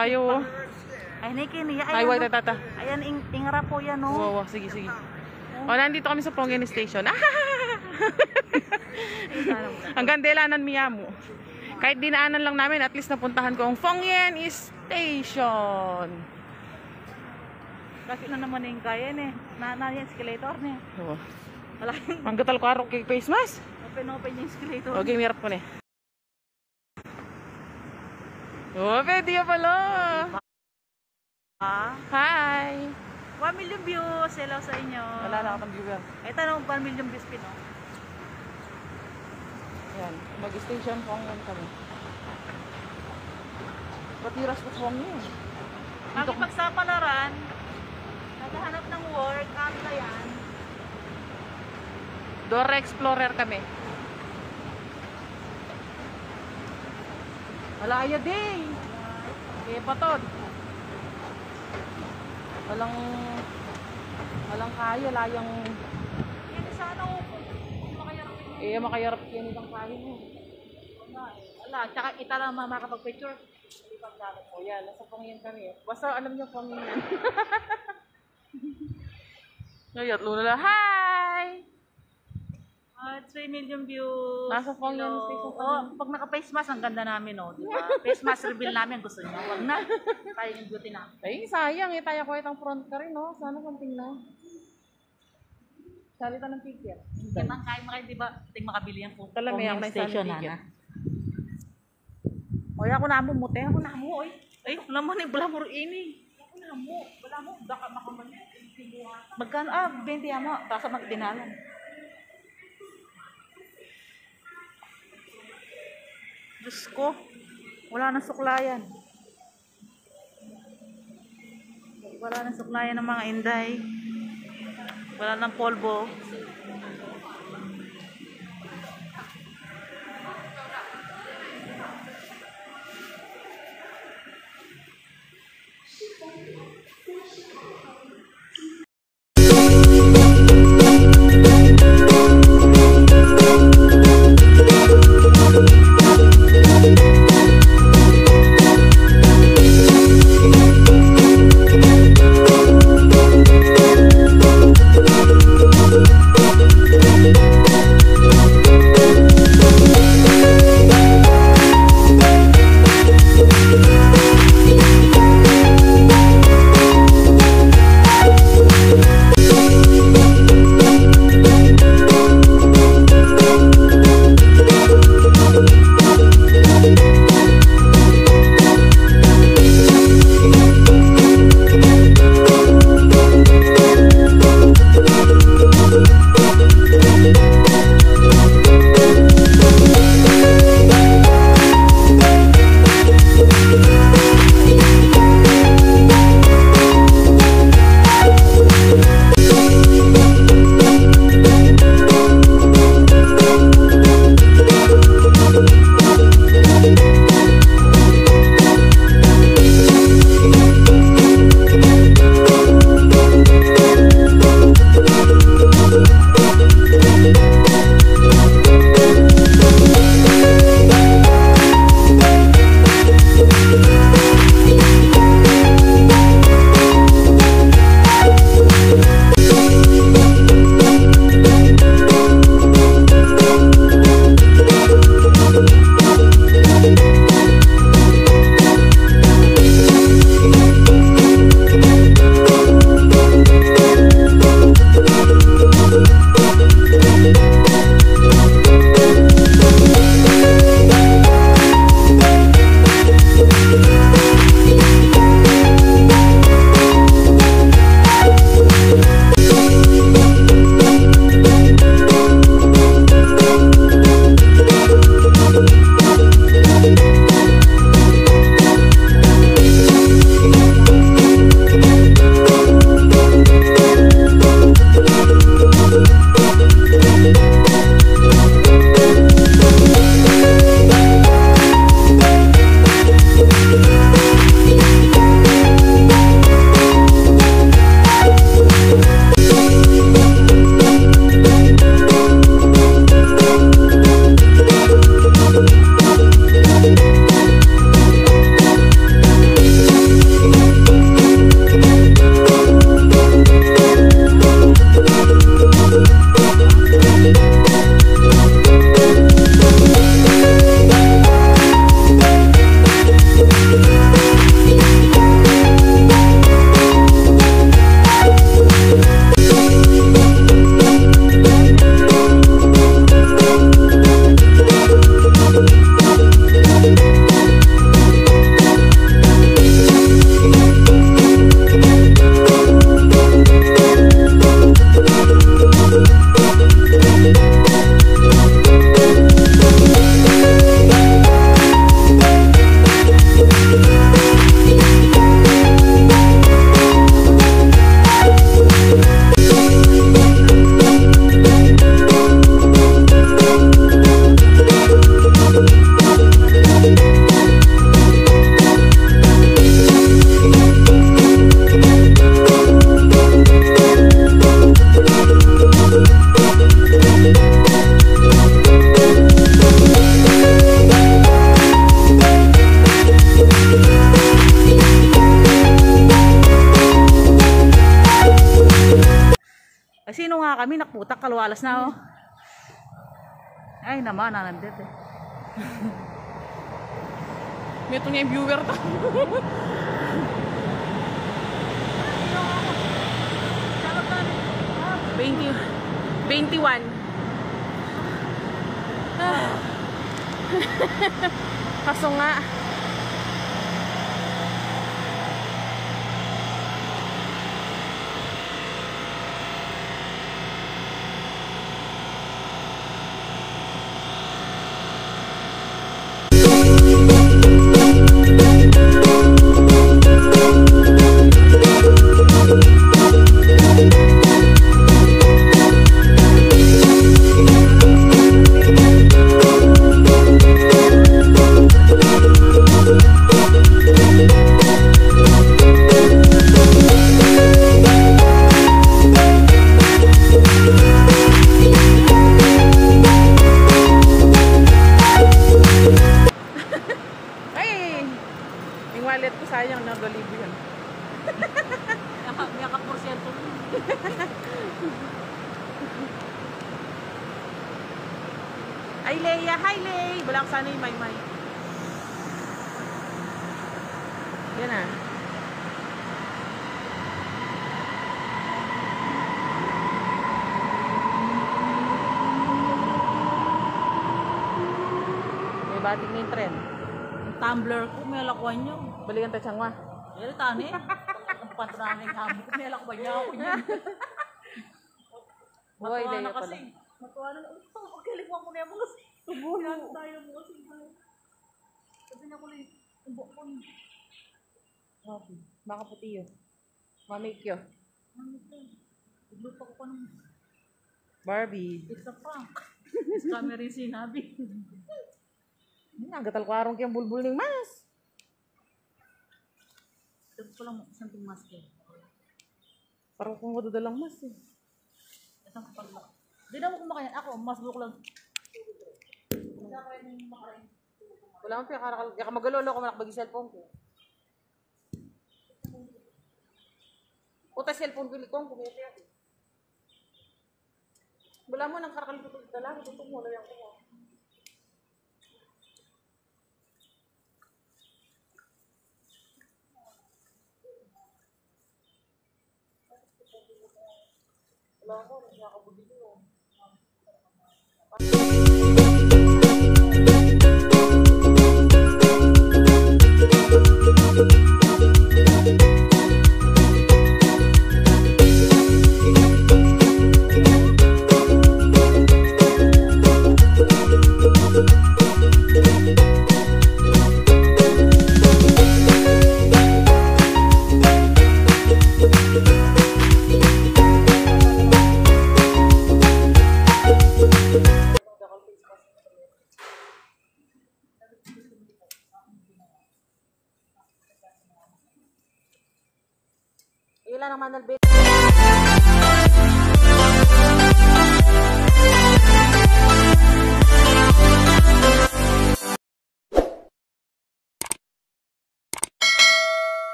tayo. oh. Ay, Niki, niya. Ay, wait, tata. Ayan, ing ingara po yan, oh. Wow, wow, sige, sige. O, nandito kami sa Pongen Station. Ah! Hanggang Delanan Miyamu. Kahit dinaanan lang namin, at least napuntahan ko ang Fongyen Station. Kasi na naman yung kaya, eh. Na, na yung escalator, ne. Oh. Wala yung Manggatal ko araw kay face mask. open-open yung escalator. Okay, mirap ko eh. Oh, pwede ya pala. Ah, Hi! 1 million views. Hello sa inyo. Wala na ako ng viewer. Ito na 1 million views, Pino. Yan, mag-station Fongyen kami. Patiras ko Fongyen. Kami pagsapalaran, naghahanap ng work, ano yan. Dora Explorer kami. Wala aya day. Kaya patod. Walang walang kaya layang Yan, sana yun. eh makayarap yan itong kaya mo. Wala, tsaka kita lang mga makapag-picture. O yan, nasa pangyan kami. Basta alam niyo pangyan yan. Ngayot, lula Hi! Ah, 3 million views. Nasa phone yan, Hello. kami. Oh, pag naka-face mask, ang ganda namin, oh. Di ba? face mask reveal namin, gusto niya. Wag na. Tayo yung beauty na. Ay, sayang eh. Tayo ko itong front ka rin, no? Sana konting na. Salita ng ticket. Kaya man, kaya mo kayo, di ba? Ting makabili yan po. Tala, may Pong ang may station, ticket. Ana. Oy, ako na mo, mute. Ako na mo, oy. Ay, wala mo ni wala mo ini. Ako na mo. Wala mo. Baka makaman. Magkano? Ah, 20 mo. Tapos magdinalan. Diyos ko. Wala nang suklayan. Wala nang suklayan ng mga inday. Wala nang polvo. Sino nga kami? Nakputak, kalwalas na oh. Ay naman, nanandit eh. May ito niya yung viewer to. Twenty, 21. Ah. Kaso nga, Ay, Leia! Hi, Lei! Wala ko sana yung may-may. Yan ah. May batik na yung trend. Yung tumbler ko, may lakwan niyo. Balikan tayo siyang Pero tani, ang patranan yung hamo ko, may lakwan niya ako. Boy, Matuwa na kasi. Matuwa na. Magkalikwa ko na yung mga Tubulo. Yan tayo mo kasi. Sabi niya ko lang, yung buhok ko niya. Okay. Makaputi yun. Mamake yun. Ano ito? Igluto ko pa ng Barbie. It's a prank. It's camera yung sinabi. Nagatal ko arong kiyang bulbul ng mas. Ito ko lang something mask eh. Parang kung madadalang mas eh. Isang kapag Di na mo kumakain. Ako, mas buko lang. Wala akong pinakarakal. Kaya ka magalolo kung malakbag yung cellphone ko. Puta cellphone ko likong kumete ako. Wala mo nang karakal ko dala. Ito mo lang ko. Wala ko, nakakabudi ko. Ilan la no manda el video.